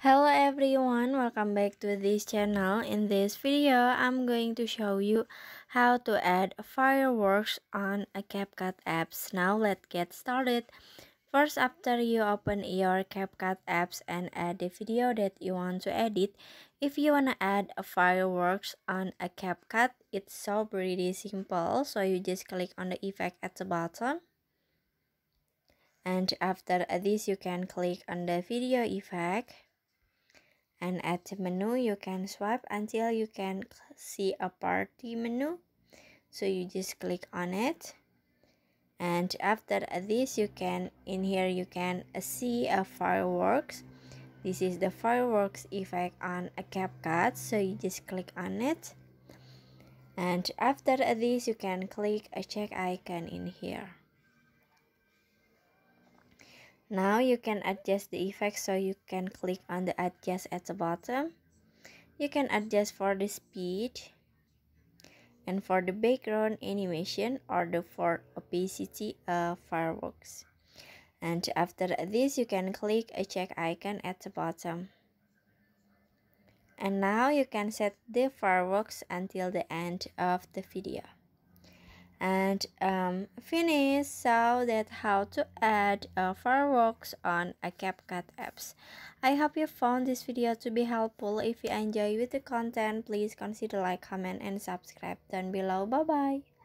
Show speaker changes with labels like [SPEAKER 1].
[SPEAKER 1] Hello everyone, welcome back to this channel. In this video, I'm going to show you how to add fireworks on a CapCut apps. Now let's get started. First, after you open your CapCut apps and add the video that you want to edit, if you want to add a fireworks on a CapCut, it's so pretty simple. So you just click on the effect at the bottom. And after this, you can click on the video effect. And at the menu, you can swipe until you can see a party menu. So you just click on it. And after this you can in here you can see a fireworks. This is the fireworks effect on a CapCut. So you just click on it. And after this you can click a check icon in here now you can adjust the effect so you can click on the adjust at the bottom. You can adjust for the speed and for the background animation or the for opacity of fireworks. And after this you can click a check icon at the bottom. And now you can set the fireworks until the end of the video and um, finish so that how to add uh, fireworks on a CapCut apps. I hope you found this video to be helpful. If you enjoy with the content, please consider like, comment, and subscribe down below. Bye-bye.